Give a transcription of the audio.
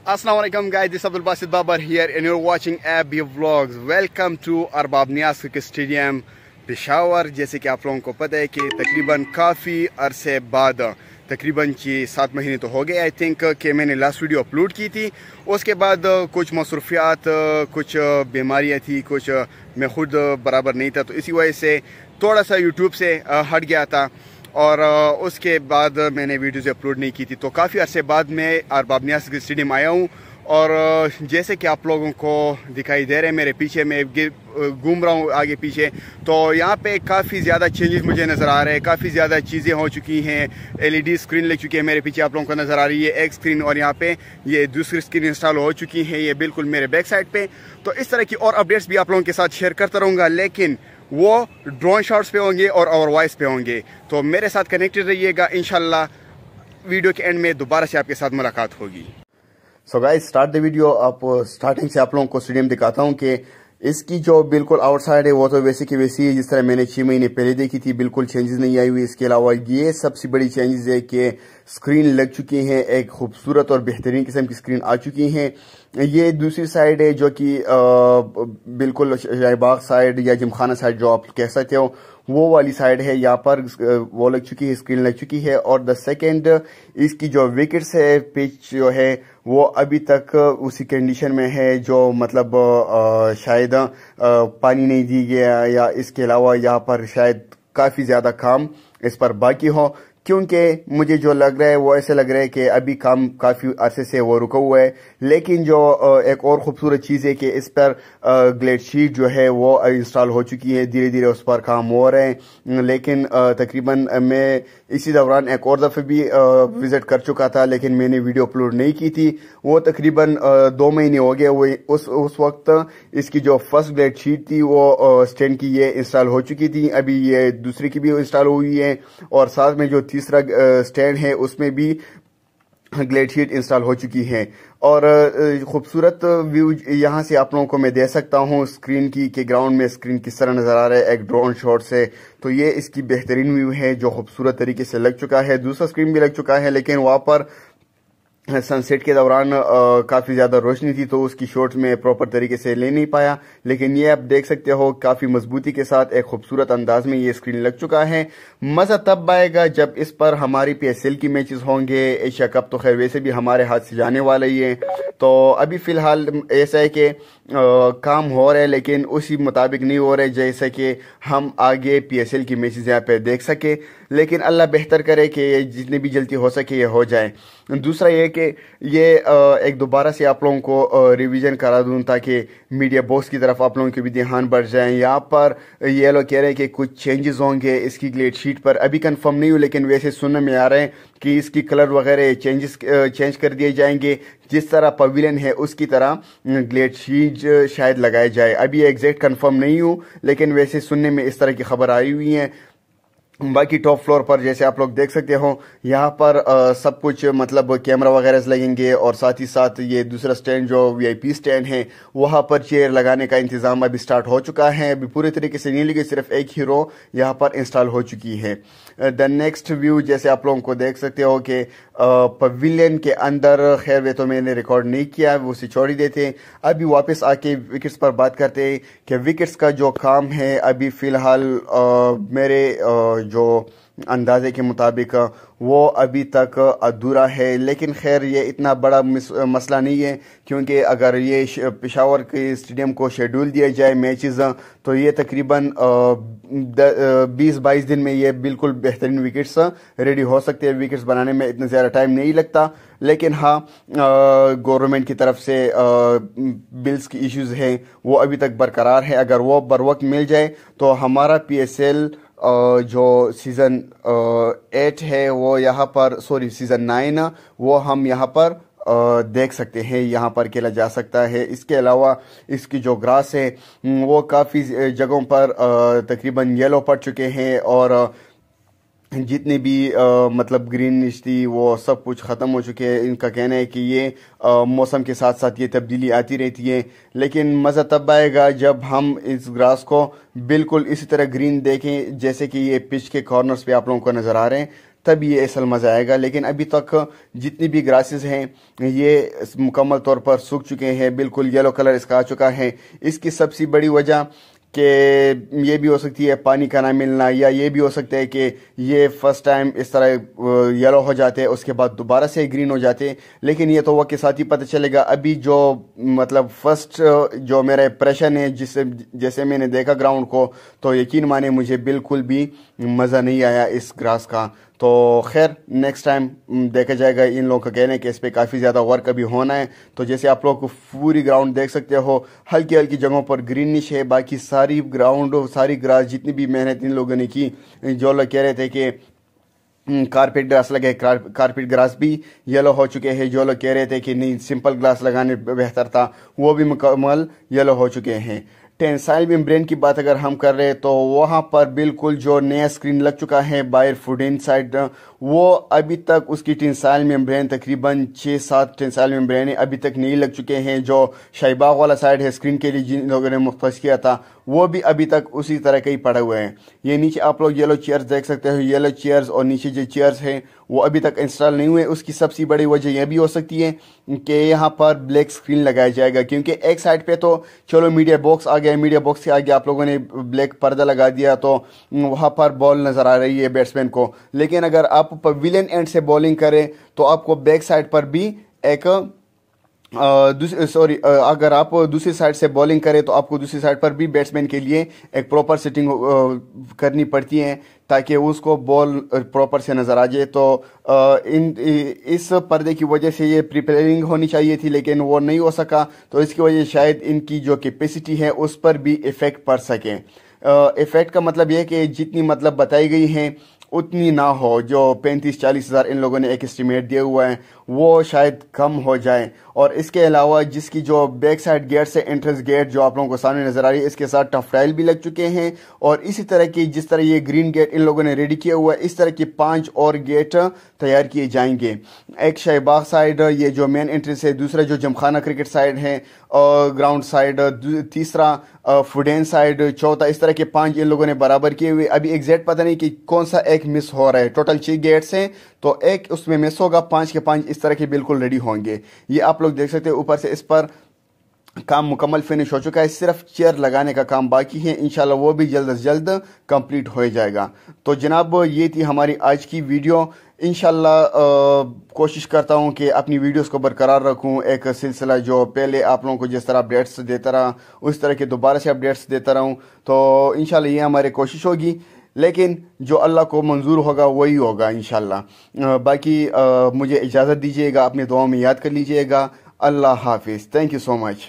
Assalamualaikum guys, this is Abdul Basit Babar here and you're watching AB Vlogs. Welcome to Niaz Cricket Stadium, Peshawar जैसे कि आप लोगों को पता है कि तकरीबन काफ़ी अरसे बाद तकरीबन की सात महीने तो हो गए आई थिंक कि मैंने लास्ट वीडियो अपलोड की थी। उसके बाद कुछ मसरूफियात कुछ बीमारियाँ थी कुछ मैं ख़ुद बराबर नहीं था तो इसी वजह से थोड़ा सा यूट्यूब से हट गया था। और उसके बाद मैंने वीडियोज़ अपलोड नहीं की थी। तो काफ़ी अरसे बाद मैं अरबाब न्यास स्टेडियम आया हूँ और जैसे कि आप लोगों को दिखाई दे रहे हैं, मेरे पीछे मैं घूम रहा हूँ आगे पीछे तो यहाँ पे काफ़ी ज़्यादा चेंजेस मुझे नज़र आ रहे हैं, काफ़ी ज़्यादा चीज़ें हो चुकी हैं एलईडी स्क्रीन लग चुकी है मेरे पीछे आप लोगों को नज़र आ रही है एक स्क्रीन और यहाँ पे ये दूसरी स्क्रीन इंस्टॉल हो चुकी है, ये बिल्कुल मेरे बैक साइड पे। तो इस तरह की और अपडेट्स भी आप लोगों के साथ शेयर करता रहूँगा, लेकिन वो ड्रोन शॉट्स पे होंगे और और वॉइस पे होंगे। तो मेरे साथ कनेक्टेड रहिएगा इनशाला वीडियो के एंड में दोबारा से आपके साथ मुलाकात होगी। So guys start the video आप स्टार्टिंग से आप लोगों को स्टेडियम दिखाता हूँ कि इसकी जो बिल्कुल आउटसाइड है, वो तो वैसे की वैसी है जिस तरह मैंने छह महीने पहले देखी थी, बिल्कुल चेंजेस नहीं आई हुई। इसके अलावा ये सबसे बड़ी चेंजेस है कि स्क्रीन लग चुकी हैं, एक खूबसूरत और बेहतरीन किस्म की स्क्रीन आ चुकी हैं। ये दूसरी साइड है जो कि बिल्कुल शाहबाग साइड या जिमखाना साइड जो आप कह सकते हो, वो वाली साइड है। यहाँ पर वो लग चुकी है स्क्रीन लग चुकी है। और द सेकेंड इसकी जो विकेट्स है पिच जो है वो अभी तक उसी कंडीशन में है जो मतलब आ, शायद आ, पानी नहीं दी गया या इसके अलावा यहाँ पर शायद काफ़ी ज़्यादा काम इस पर बाकी हो। क्योंकि मुझे जो लग रहा है वो ऐसे लग रहा है कि अभी काम काफ़ी अरसे से वो रुका हुआ है। लेकिन जो एक और खूबसूरत चीज़ है कि इस पर ग्लेड शीट जो है वो इंस्टॉल हो चुकी है। धीरे धीरे उस पर काम हो रहे हैं। लेकिन तकरीबन मैं इसी दौरान एक और दफ़े भी विज़िट कर चुका था लेकिन मैंने वीडियो अपलोड नहीं की थी। वो तकरीबन दो महीने हो गए वो उस उस वक्त इसकी जो फ़र्स्ट ब्लेड शीट थी वो स्टैंड की ये इंस्टॉल हो चुकी थी। अभी ये दूसरी की भी इंस्टॉल हुई है और साथ में जो तीसरा स्टैंड है उसमें भी शीट इंस्टॉल हो चुकी है। और खूबसूरत व्यू यहाँ से आप लोगों को मैं दे सकता हूँ स्क्रीन की के ग्राउंड में स्क्रीन किस तरह नज़र आ रहा है, एक ड्रोन शॉट से। तो ये इसकी बेहतरीन व्यू है जो खूबसूरत तरीके से लग चुका है। दूसरा स्क्रीन भी लग चुका है, लेकिन वहाँ पर सनसेट के दौरान काफ़ी ज़्यादा रोशनी थी तो उसकी शॉट्स में प्रॉपर तरीके से ले नहीं पाया। लेकिन ये आप देख सकते हो, काफ़ी मजबूती के साथ, एक खूबसूरत अंदाज में ये स्क्रीन लग चुका है। मज़ा तब आएगा जब इस पर हमारी पीएसएल की मैचेस होंगे। एशिया कप तो खैर वैसे भी हमारे हाथ से जाने वाला ही है। तो अभी फ़िलहाल ऐसा है कि काम हो रहा है, लेकिन उसी मुताबिक नहीं हो रहे जैसे कि हम आगे पीएसएल की मैचेस यहाँ पे देख सके। लेकिन अल्लाह बेहतर करे कि ये जितनी भी जल्दी हो सके ये हो जाए। दूसरा ये कि ये एक दोबारा से आप लोगों को रिवीजन करा दूँ ताकि मीडिया बॉक्स की तरफ़ आप लोगों के भी ध्यान बढ़ जाए। यहाँ पर ये लोग कह रहे हैं कि कुछ चेंजेस होंगे इसकी ग्लेड शीट पर। अभी कन्फर्म नहीं हुई, लेकिन वैसे सुनने में आ रहे हैं कि इसकी कलर वगैरह चेंजेस चेंज कर दिए जाएँगे। जिस तरह पवेलियन है, उसकी तरह ग्लेड शीट शायद लगाए जाए। अभी एग्जैक्ट कंफर्म नहीं हूँ, लेकिन वैसे सुनने में इस तरह की खबर आई हुई है। बाकी टॉप फ्लोर पर जैसे आप लोग देख सकते हो यहाँ पर आ, सब कुछ मतलब कैमरा वगैरह लगेंगे और साथ ही साथ ये दूसरा स्टैंड जो वीआईपी स्टैंड है वहाँ पर चेयर लगाने का इंतज़ाम अभी स्टार्ट हो चुका है। अभी पूरे तरीके से नहीं लगी सिर्फ़ एक ही रो यहाँ पर इंस्टॉल हो चुकी है। द नेक्स्ट व्यू जैसे आप लोगों को देख सकते हो कि पवेलियन के अंदर खैर वे तो मैंने रिकॉर्ड नहीं किया वो सिचौड़ी देते अभी वापस आके विकेट्स पर बात करते हैं कि विकेट्स का जो काम है अभी फ़िलहाल मेरे आ, जो अंदाजे के मुताबिक वो अभी तक अधूरा है। लेकिन खैर, ये इतना बड़ा मसला नहीं है, क्योंकि अगर ये पेशावर के स्टेडियम को शेड्यूल दिया जाए मैचेस तो ये तकरीबन बीस बाईस दिन में ये बिल्कुल बेहतरीन विकेट्स रेडी हो सकते हैं। विकेट्स बनाने में इतना ज़्यादा टाइम नहीं लगता। लेकिन हाँ गवर्नमेंट की तरफ़ से बिल्स की इश्यूज़ हैं, वो अभी तक बरकरार है। अगर वो बर वक्त मिल जाए तो हमारा पी एस एल जो सीज़न एट है, वो यहाँ पर सॉरी सीज़न नाइन वो हम यहाँ पर देख सकते हैं, यहाँ पर खेला जा सकता है। इसके अलावा इसकी जो ग्रास है वो काफ़ी जगहों पर तकरीबन येलो पड़ चुके हैं और जितने भी आ, मतलब ग्रीन थी वो सब कुछ ख़त्म हो चुके हैं। इनका कहना है कि ये मौसम के साथ साथ ये तब्दीली आती रहती है। लेकिन मज़ा तब आएगा जब हम इस ग्रास को बिल्कुल इसी तरह ग्रीन देखें जैसे कि ये पिच के कॉर्नर्स पे आप लोगों को नज़र आ रहे हैं तब ये असल मज़ा आएगा। लेकिन अभी तक जितनी भी ग्रासेस हैं ये मुकम्मल तौर पर सूख चुके हैं बिल्कुल येलो कलर इसका आ चुका है। इसकी सबसे बड़ी वजह कि ये भी हो सकती है पानी का ना मिलना, या ये भी हो सकता है कि ये फ़र्स्ट टाइम इस तरह येलो हो जाते हैं, उसके बाद दोबारा से ग्रीन हो जाते हैं। लेकिन ये तो वक्त के साथ ही पता चलेगा, अभी जो मतलब फ़र्स्ट जो मेरा इंप्रेशन है जिससे जैसे मैंने देखा ग्राउंड को तो यकीन माने मुझे बिल्कुल भी मज़ा नहीं आया इस ग्रास का। तो खैर नेक्स्ट टाइम देखा जाएगा इन लोगों का कहना है कि इस पर काफ़ी ज़्यादा वर्क अभी होना है। तो जैसे आप लोग पूरी ग्राउंड देख सकते हो हल्की हल्की जगहों पर ग्रीनिश है, बाकी सारी ग्राउंड सारी ग्रास जितनी भी मेहनत इन लोगों ने की, जो लोग कह रहे थे कि कारपेट ग्रास लगे कारपेट ग्रास भी येलो हो चुके हैं, जो लोग कह रहे थे कि नहीं सिंपल ग्रास लगाने बेहतर था, वो भी मुकम्मल येलो हो चुके हैं। टेंसाइल मेम्ब्रेन की बात अगर हम कर रहे हैं तो वहाँ पर बिल्कुल जो नया स्क्रीन लग चुका है बायर फ़ूड साइड वो अभी तक उसकी टेंसाइल मेम्ब्रेन तकरीबन छः सात टेंसाइल मेम्ब्रेन अभी तक नहीं लग चुके हैं, जो शाहीबाग वाला साइड है स्क्रीन के लिए जिन लोगों ने मुख्त किया था, वो भी अभी तक उसी तरह के ही पड़े हुए हैं। ये नीचे आप लोग येलो चेयर्स देख सकते हो येलो चेयर्स और नीचे जो चेयर्स हैं, वो अभी तक इंस्टॉल नहीं हुए। उसकी सबसे बड़ी वजह यह भी हो सकती है कि यहाँ पर ब्लैक स्क्रीन लगाया जाएगा, क्योंकि एक साइड पे तो चलो मीडिया बॉक्स आ गया मीडिया बॉक्स के आगे आप लोगों ने ब्लैक पर्दा लगा दिया तो वहाँ पर बॉल नज़र आ रही है बैट्समैन को। लेकिन अगर आप पवेलियन एंड से बॉलिंग करें तो आपको बैक साइड पर भी एक सॉरी अगर आप दूसरी साइड से बॉलिंग करें तो आपको दूसरी साइड पर भी बैट्समैन के लिए एक प्रॉपर सेटिंग करनी पड़ती है, ताकि उसको बॉल प्रॉपर से नज़र आ जाए। तो इन इस पर्दे की वजह से ये प्रिपेयरिंग होनी चाहिए थी, लेकिन वो नहीं हो सका। तो इसकी वजह शायद इनकी जो कैपेसिटी है, उस पर भी इफ़ेक्ट पड़ सके। इफ़ेक्ट का मतलब यह कि जितनी मतलब बताई गई हैं उतनी ना हो। जो पैंतीस चालीस हज़ार इन लोगों ने एक एस्टिमेट दिया हुआ है वो शायद कम हो जाए। और इसके अलावा जिसकी जो बैक साइड गेट से एंट्रेंस गेट जो आप लोगों को सामने नज़र आ रही है, इसके साथ टफ टाइल भी लग चुके हैं। और इसी तरह की जिस तरह ये ग्रीन गेट इन लोगों ने रेडी किया हुआ है, इस तरह के पाँच और गेट तैयार किए जाएँगे। एक शहबाग साइड ये जो मेन एंट्रेंस है, दूसरा जो जमखाना क्रिकेट साइड है ग्राउंड साइड तीसरा फुडेन साइड चौथा, इस तरह के पाँच इन लोगों ने बराबर किए हुए। अभी एग्जैक्ट पता नहीं कि कौन सा एक मिस हो रहा है। टोटल छह गेट्स हैं तो एक उसमें मिस होगा, पाँच के पाँच इस तरह के बिल्कुल रेडी होंगे। ये आप लोग देख सकते हैं, ऊपर से इस पर काम मुकम्मल फिनिश हो चुका है। सिर्फ़ चेयर लगाने का काम बाकी है। इंशाल्लाह वो भी जल्द से जल्द कंप्लीट हो जाएगा। तो जनाब, ये थी हमारी आज की वीडियो इनशाला कोशिश करता हूँ कि अपनी वीडियोस को बरकरार रखूँ। एक सिलसिला जो पहले आप लोगों को जिस तरह अपडेट्स देता रहा, उस तरह के दोबारा से अपडेट्स देता रहूँ। तो इनशाला ये हमारी कोशिश होगी। लेकिन जो अल्लाह को मंजूर होगा वही होगा इन बाकी आ, मुझे इजाज़त दीजिएगा अपने दुआ में याद कर लीजिएगा। अल्लाह हाफिज़। Thank you so much